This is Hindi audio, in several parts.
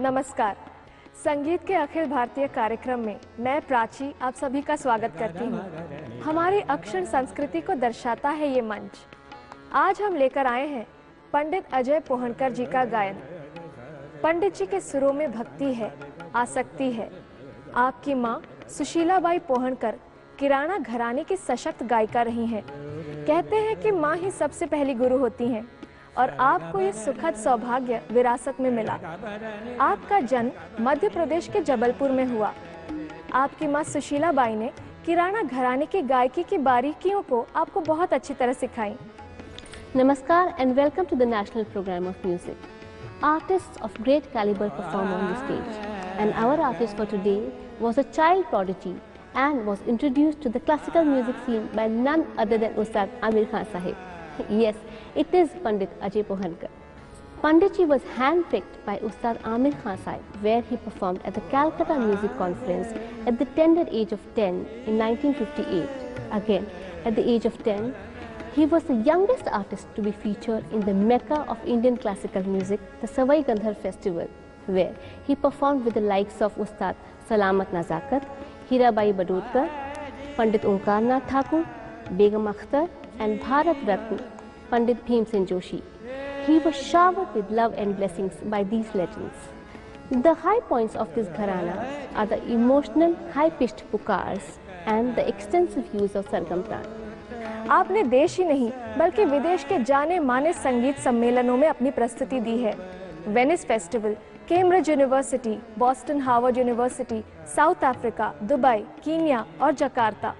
नमस्कार। संगीत के अखिल भारतीय कार्यक्रम में मैं प्राची आप सभी का स्वागत करती हूँ। हमारी अक्षर संस्कृति को दर्शाता है ये मंच। आज हम लेकर आए हैं पंडित अजय पोहनकर जी का गायन। पंडित जी के सुरों में भक्ति है, आसक्ति है। आपकी माँ सुशीलाबाई पोहनकर किराना घराने की सशक्त गायिका रही हैं। कहते हैं कि माँ ही सबसे पहली गुरु होती हैं और आपको ये सुखद सौभाग्य विरासत में मिला। आपका जन्म मध्य प्रदेश के जबलपुर में हुआ। आपकी माँ सुशीला बाई ने किराना घराने की गायकी की बारीकियों को आपको बहुत अच्छी तरह सिखाई। नमस्कार and welcome to the national program of music. Artists of great caliber perform on the stage and our artist for today was a child prodigy and was introduced to the classical music scene by none other than Ustad Amir Khan Sahib. Yes, it is Pandit Ajay Pohankar. Panditji was handpicked by Ustad Amir Khan Sahib where he performed at the Calcutta Music Conference at the tender age of 10 in 1958. Again, at the age of 10, he was the youngest artist to be featured in the mecca of Indian classical music, the Savai Gandhar Festival, where he performed with the likes of Ustad Salamat Nazakat, Hirabai Badodekar Pandit Omkarnath Thakur, Begum Akhtar and Bharat Ratna, Pandit Bhimsen Joshi. He was shower with love and blessings by these legends the high points of this gharana are the emotional high pitched पुकार्स and the extensive use of sargam प्राण आपने देश ही नहीं, बल्कि विदेश के जाने माने संगीत सम्मेलनों में अपनी प्रस्तुति दी है। Venice festival Cambridge University Boston Harvard University South Africa Dubai Kenya और जकार्ता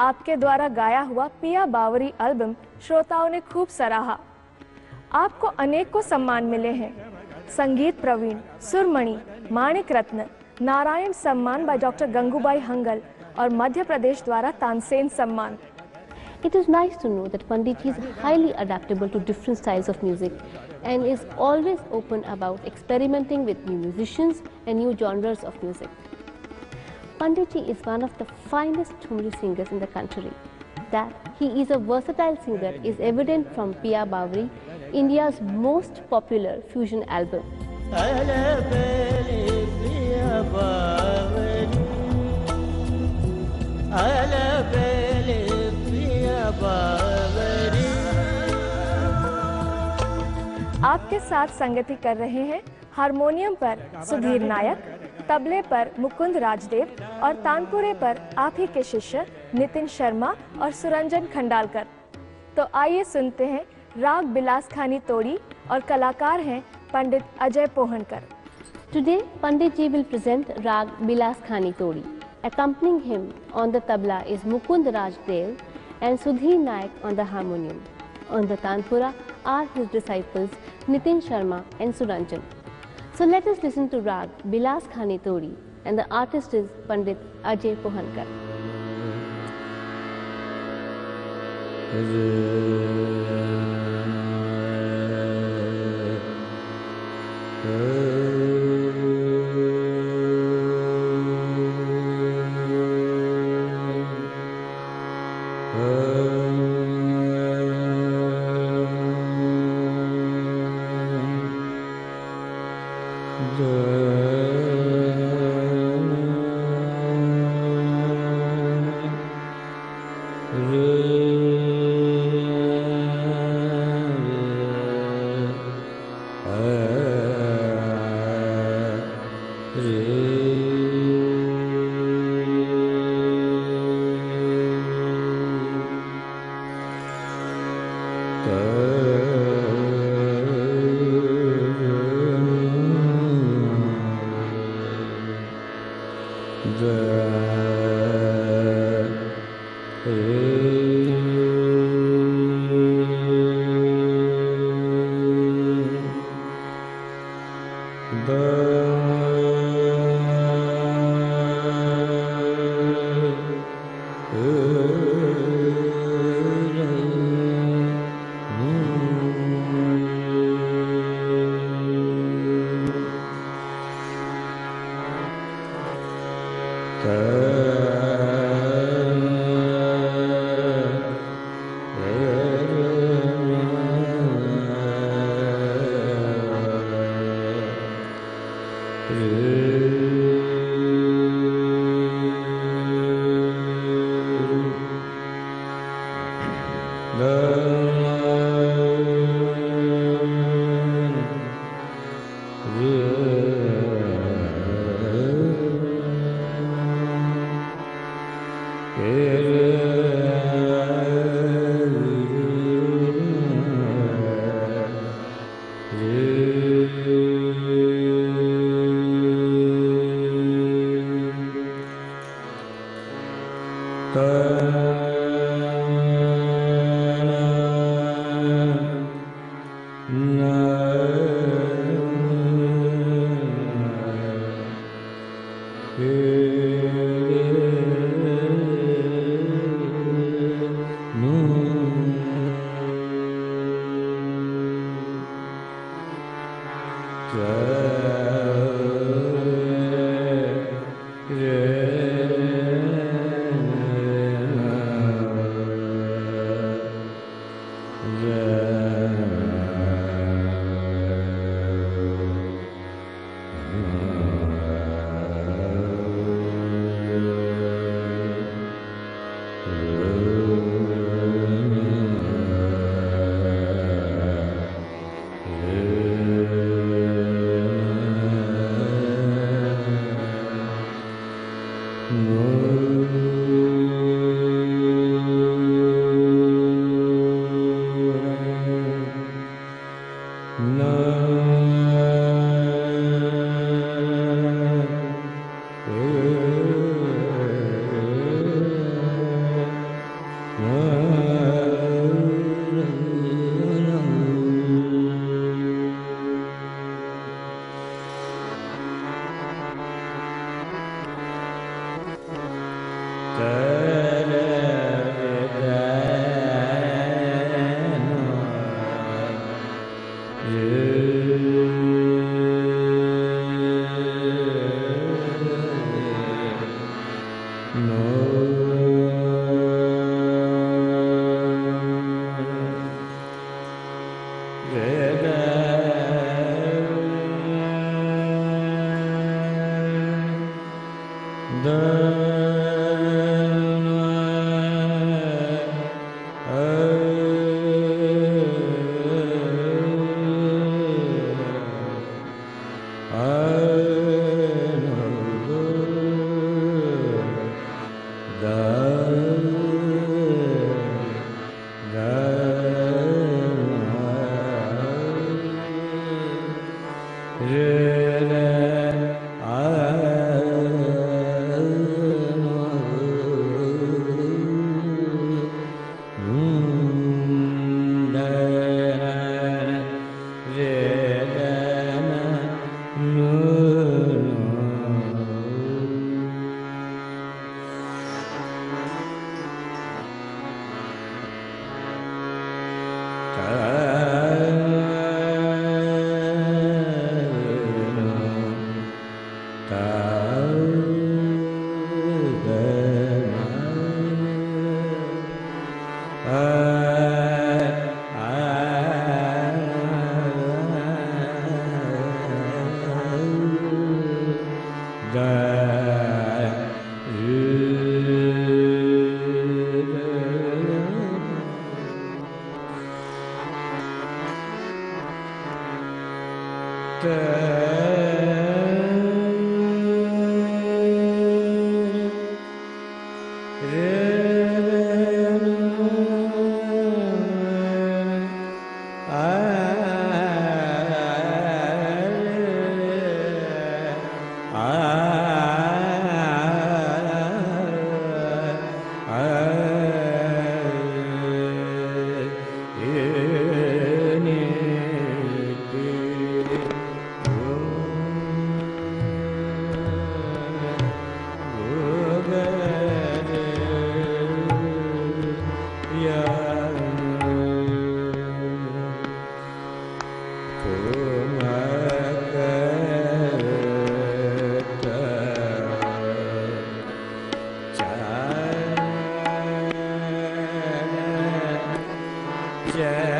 आपके द्वारा गाया हुआ पिया बावरी एल्बम श्रोताओं ने खूब सराहा। आपको अनेक को सम्मान मिले हैं। संगीत प्रवीण, सुरमणि, माणिक रत्न, नारायण सम्मान बाय डॉक्टर गंगूबाई हंगल और मध्य प्रदेश द्वारा तानसेन सम्मान। It is nice to know that Panditji is highly adaptable to different styles of music. And is always open about experimenting with new musicians and new genres of music. Panditji is one of the finest Thumri singers in the country. That he is a versatile singer is evident from Pia Bawri, India's most popular fusion album. आपके साथ संगति कर रहे हैं हारमोनियम पर सुधीर नायक, तबले पर मुकुंद राजदेव और तानपुरे पर आप ही के शिष्य नितिन शर्मा और सुरंजन खंडालकर। तो आइए सुनते हैं राग बिलास खानी तोड़ी और कलाकार हैं Pandit Ajay Pohankar. Today Pandit ji will present raag Bilas Khani Todi accompanying him on the tabla is Mukund Rajdev and Sudhir Nayak on the harmonium on the tanpura are his disciples Nitin Sharma and Suranjan. So let us listen to Rag Bilas Khani Todi and the artist is Pandit Ajay Pohankar. Thank uh, Yeah.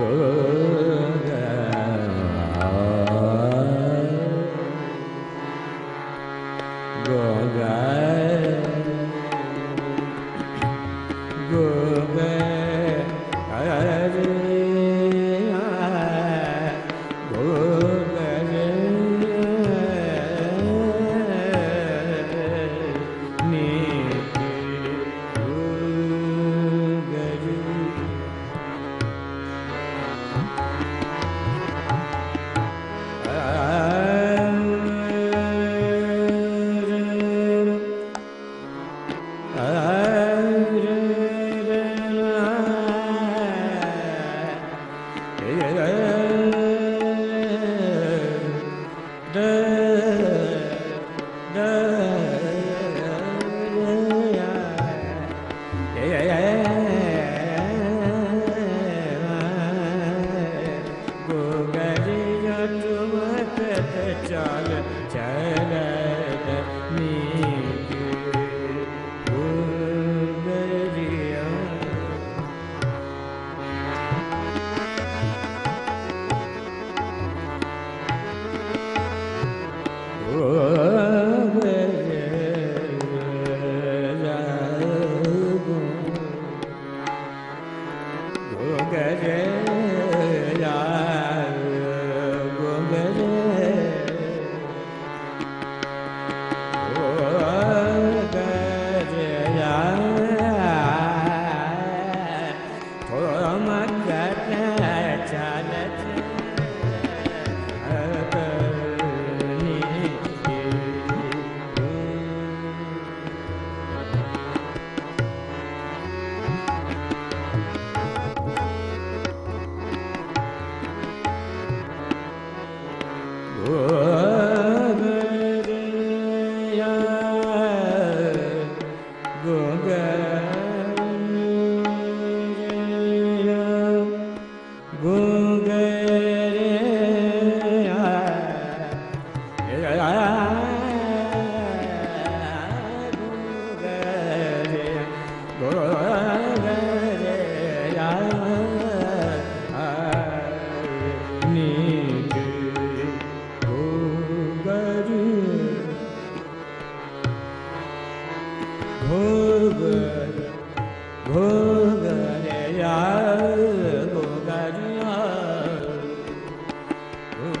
Oh.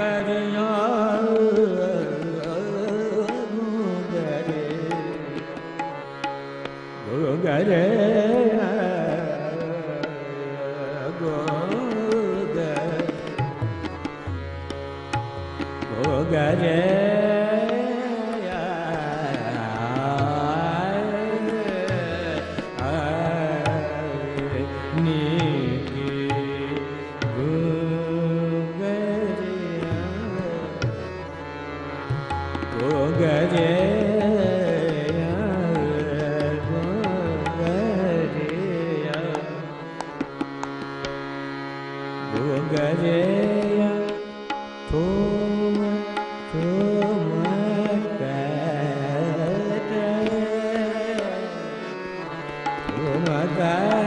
Hare lugar.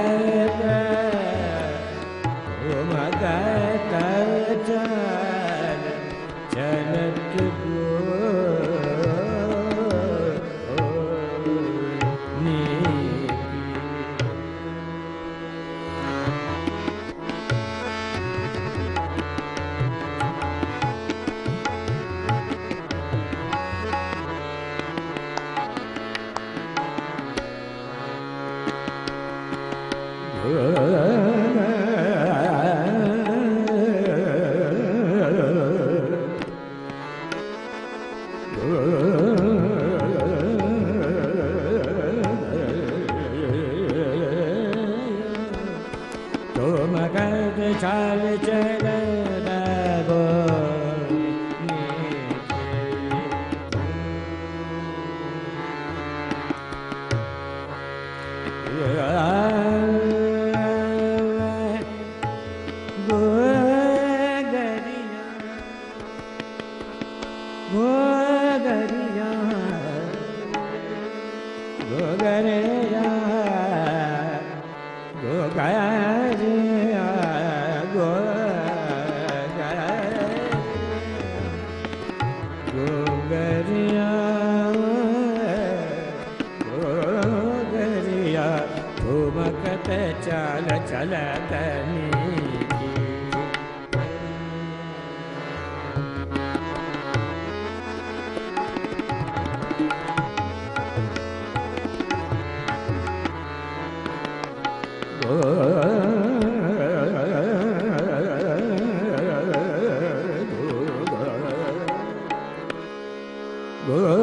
Uh, uh,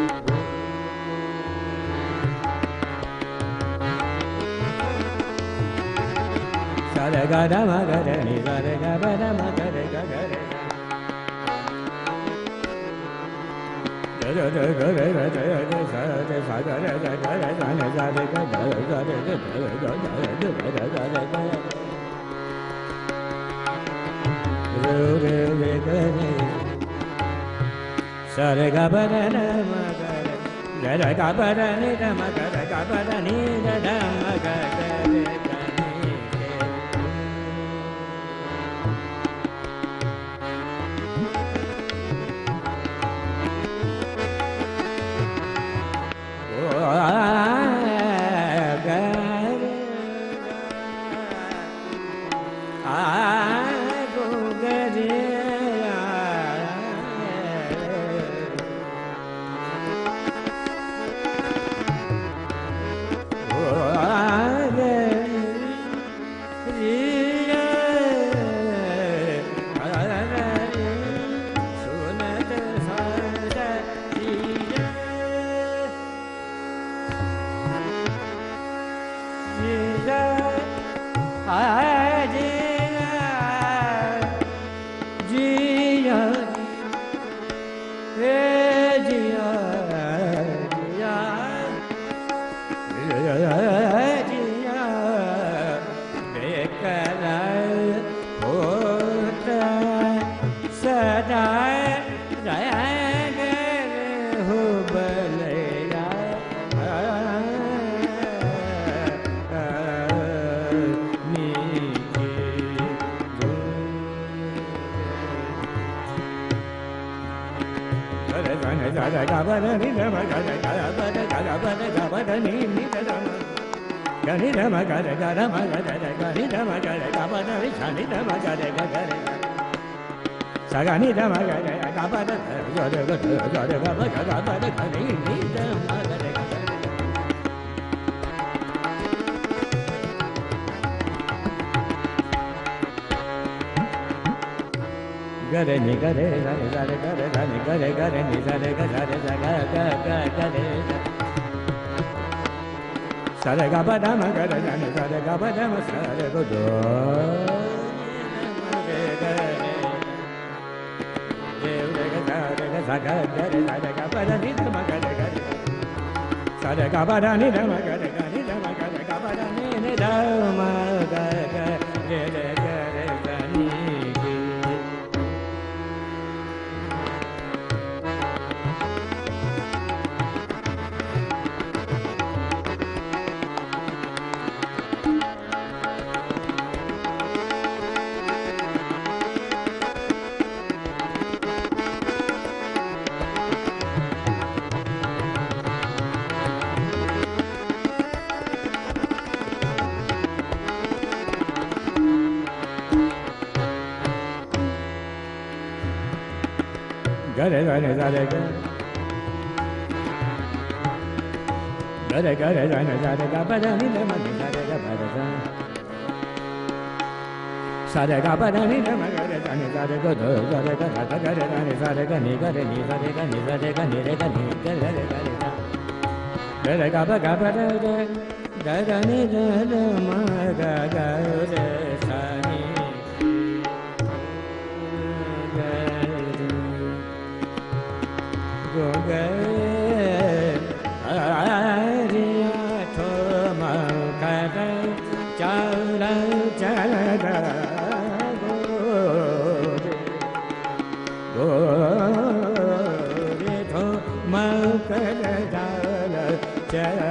ga da da da da da ga da ga ga ni ma ga ga ba da ni ga da ga ga ga da ga da ga ga ga ba ga ga ba da ga ni ni da ma ga da ga ga re ni ga re ga re ga re ga re ga ni ga re ga re ni sa re ga sa re sa ga ga ga ga re sa re ga ba da ma ga re ga ni sa re ga ba da ma sa re go do సగరి సగ పద నిధ మగ గరి సగ పద నిధ మగ గరి మగ గ పద నిధ మగ để loại này ra đây cái để đây cái để loại này ra đây cái ba đây để mà ra đây cái ba đây ra sa đây cái ba đây để mà ra đây ra này ra đây cái đỡ ra đây cái ra đây cái để ra này ra đây cái này cái để này ra đây cái này ra đây cái này Yeah.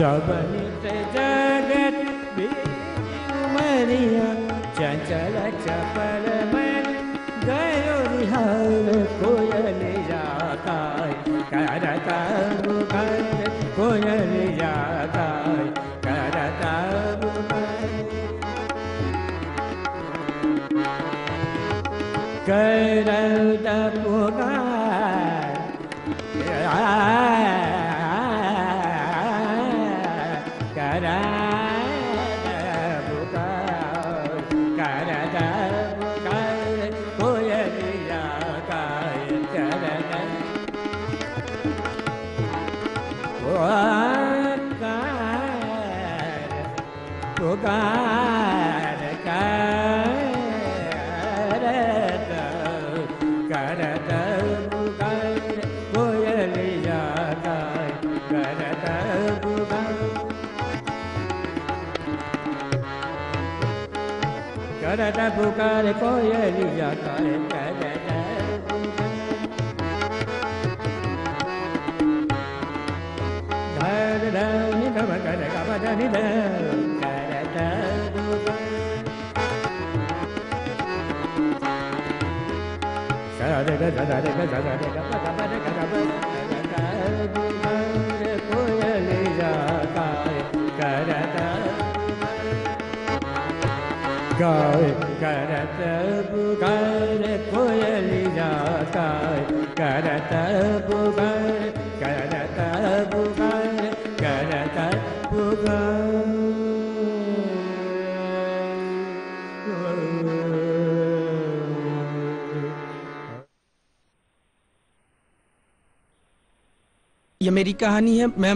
सबनित जगत मरिया चंचल चपल मन गयो रिहार कोयल जाता करता मुखर। करत पुकार कोयलिया काय करत धर धनि धम कर गम धनि ध करत पुकार Sare ga ga re ga ga ga re ga ga गाय करत पुकार कोयली जाता करत पुकार करत पुकार करत पुकार ये मेरी कहानी है, मैं